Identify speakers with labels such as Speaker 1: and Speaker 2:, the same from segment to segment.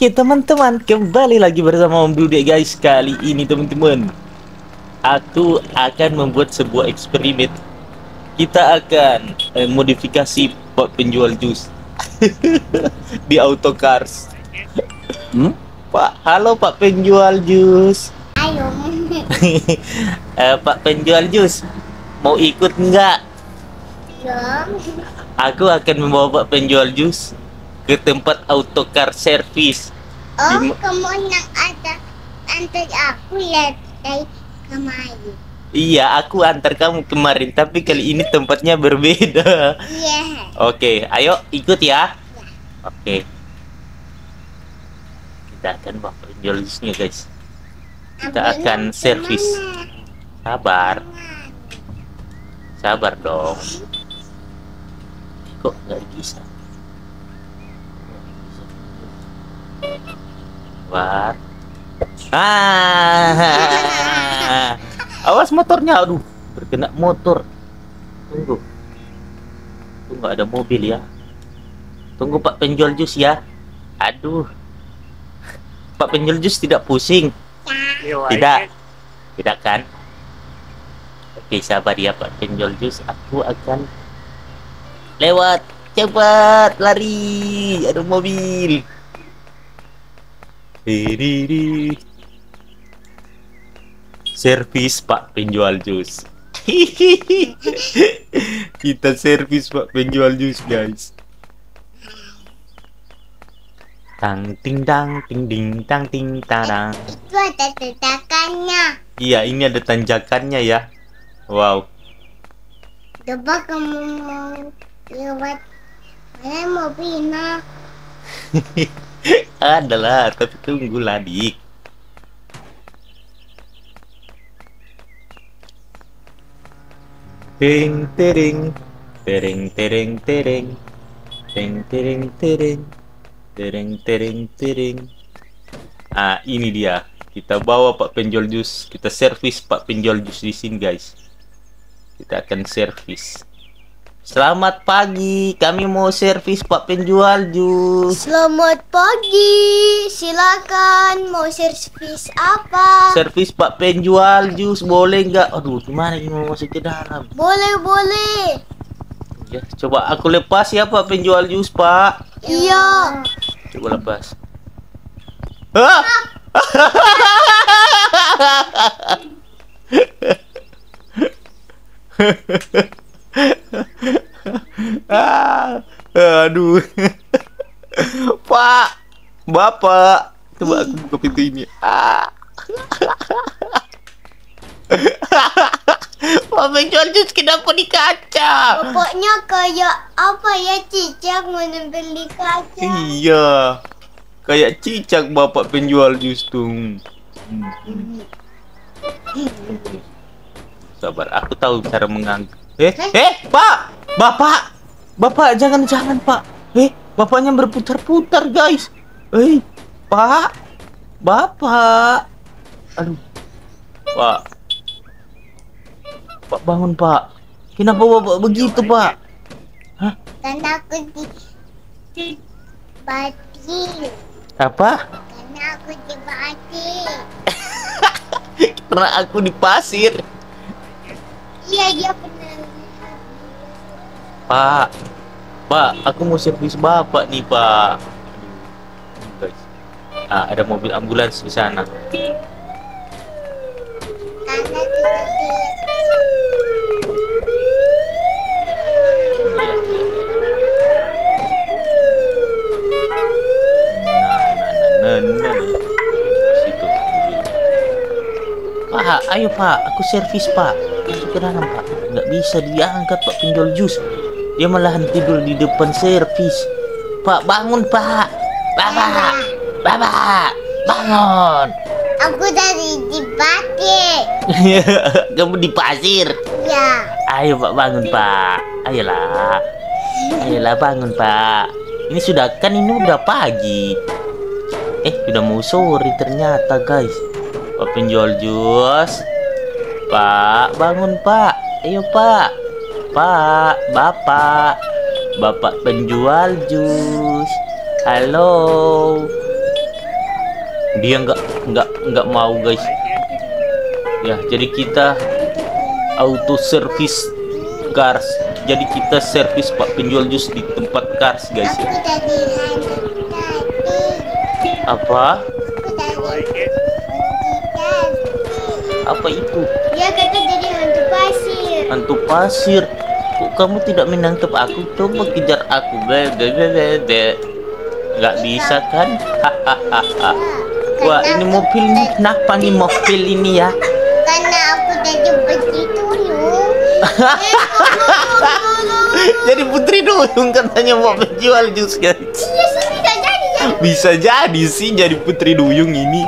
Speaker 1: Oke teman-teman, kembali lagi bersama Om Dude guys Kali ini teman-teman Aku akan membuat sebuah eksperimen Kita akan eh, modifikasi pot penjual jus Di autocars
Speaker 2: Hmm?
Speaker 1: Pak, halo Pak penjual jus
Speaker 3: Ayo.
Speaker 1: Eh, Pak penjual jus Mau ikut nggak?
Speaker 3: Dong.
Speaker 1: Aku akan membawa Pak penjual jus ke tempat autocar service
Speaker 3: Oh,
Speaker 1: Di-
Speaker 3: kamu nak ada antar aku ya dari kemarin.
Speaker 1: Iya, aku antar kamu kemarin, tapi kali ini tempatnya berbeda.
Speaker 3: Iya.
Speaker 1: Oke, ayo ikut ya. Oke. Kita akan bawa penjual jusnya, guys. Kita
Speaker 3: Ambilnya
Speaker 1: akan servis. Sabar, sabar dong. Kok nggak bisa? Sabar. Ah, awas motornya, aduh, berkena motor. Tunggu. Tunggu ada mobil ya. Tunggu Pak penjual jus ya. Aduh. Pak penjual jus tidak pusing. Tidak. Tidak kan? Oke, sabar ya Pak penjual jus. Aku akan lewat. Cepat lari. Ada mobil. Diri. Servis Pak penjual jus. Kita servis Pak penjual jus, guys. Tang ting tang ting ding tang ting tarang.
Speaker 3: Itu ada tetakannya.
Speaker 1: Iya, ini ada tanjakannya ya. Wow.
Speaker 3: Coba kamu mau lewat mana mau pindah?
Speaker 1: Adalah, tapi tunggu lah, Dik. Ting tering, tering tering tering, teng tering tering, tering tering tering. Ah, ini dia. Kita bawa Pak penjual jus, kita servis Pak penjual jus di sini, guys. Kita akan servis. Selamat pagi, kami mau servis Pak penjual jus.
Speaker 3: Selamat pagi. Silakan mau servis apa?
Speaker 1: servis Pak penjual jus boleh nggak? Aduh, gimana ini mau masuk ke dalam?
Speaker 3: boleh, boleh.
Speaker 1: Ya, coba aku lepas ya Pak penjual jus Pak.
Speaker 3: Iya.
Speaker 1: Coba lepas. Ah! ah, aduh. Pak, Bapak, coba aku buka pintu ini. Ah. Pak penjual jus kenapa di kaca?
Speaker 3: Pokoknya kayak apa ya cicak menempel di kaca.
Speaker 1: Iya. Kayak cicak bapak penjual jus tuh. Hmm. Sabar, aku tahu cara mengangkat. Eh, eh, Pak! Bapak! Bapak, jangan jangan, Pak. Eh, bapaknya berputar-putar, guys. Eh, Pak! Bapak! Aduh. Pak. Pak bangun, Pak. Kenapa Bapak begitu, Pak?
Speaker 3: Karena aku di di bati.
Speaker 1: Apa?
Speaker 3: Karena aku di bati.
Speaker 1: Karena aku di pasir.
Speaker 3: Iya dia pernah.
Speaker 1: Pak, Pak, aku mau servis Bapak nih, Pak. Guys. Ah, ada mobil ambulans di sana. Nah, nah, nah, nah, nah. Pak, ayo Pak, aku servis Pak. Masuk ke dalam Pak. Nggak bisa diangkat Pak penjual jus. Dia malahan tidur di depan servis. Pak, bangun Pak. Bapak, Bapak, bangun.
Speaker 3: Aku dari di bati.
Speaker 1: Kamu di pasir.
Speaker 3: Ya.
Speaker 1: Ayo Pak bangun Pak. Ayolah. Ayolah bangun Pak. Ini sudah kan ini udah pagi. Eh sudah mau sore ternyata guys. Pak penjual jus. Pak bangun Pak. Ayo Pak. Pak, Bapak. Bapak penjual jus. Halo. dia nggak nggak nggak mau guys. Ya jadi kita auto service cars. Jadi kita servis pak penjual jus di tempat cars guys. Ya apa? Apa itu?
Speaker 3: Dia kata jadi pasir.
Speaker 1: hantu pasir. Kok kamu tidak menangkap aku? Coba kejar aku. Nggak bisa kan? Hahaha wah ini mobil ini. kenapa nih mobil ini ya?
Speaker 3: Karena aku tadi begitu yuk.
Speaker 1: jadi putri duyung katanya mau menjual jus guys bisa jadi sih jadi putri duyung ini.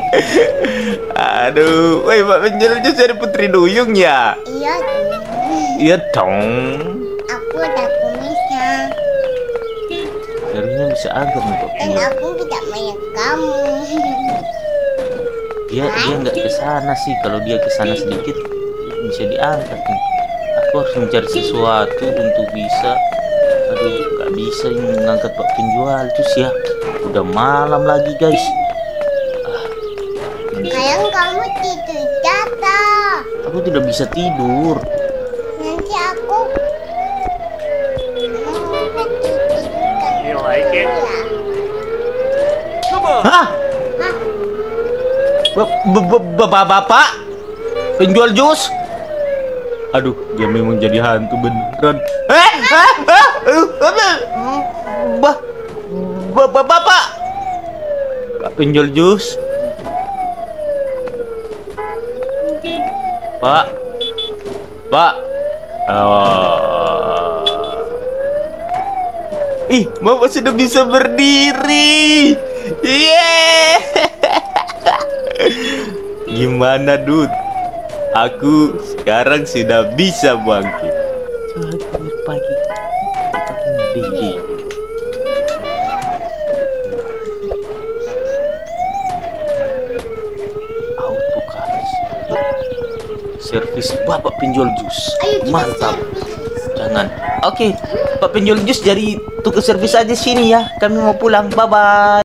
Speaker 1: Aduh woi pak penjual jus jadi putri duyung ya?
Speaker 3: Iya tuh.
Speaker 1: iya dong.
Speaker 3: Aku ada kumisnya.
Speaker 1: Harusnya bisa nih pak
Speaker 3: dan aku tidak banyak kamu.
Speaker 1: dia dia nggak ke sana sih. Kalau dia ke sana sedikit bisa diangkat nih. Aku harus mencari sesuatu untuk bisa. Aduh nggak bisa ini mengangkat pak penjual terus ya udah malam lagi guys ah,
Speaker 3: Sayang kamu tidur jatuh.
Speaker 1: aku tidak bisa tidur
Speaker 3: Nanti aku mau ketutupkan
Speaker 2: You like it?
Speaker 3: ya.
Speaker 1: hah
Speaker 3: Hah?
Speaker 1: Ba- ba- ba- bapak bapak penjual jus aduh dia memang jadi hantu beneran eh eh eh eh, eh, bah bapak bapak Pak penjual jus pak pak Oh. ih mama sudah bisa berdiri yeah Gimana, Dut? Aku sekarang sudah bisa bangkit. Pagi, pagi. Pagi, Auto cars. Servis Bapak penjual jus. Mantap. Jangan. Oke, Pak penjual jus jadi tukang servis aja sini ya. Kami mau pulang. Bye bye.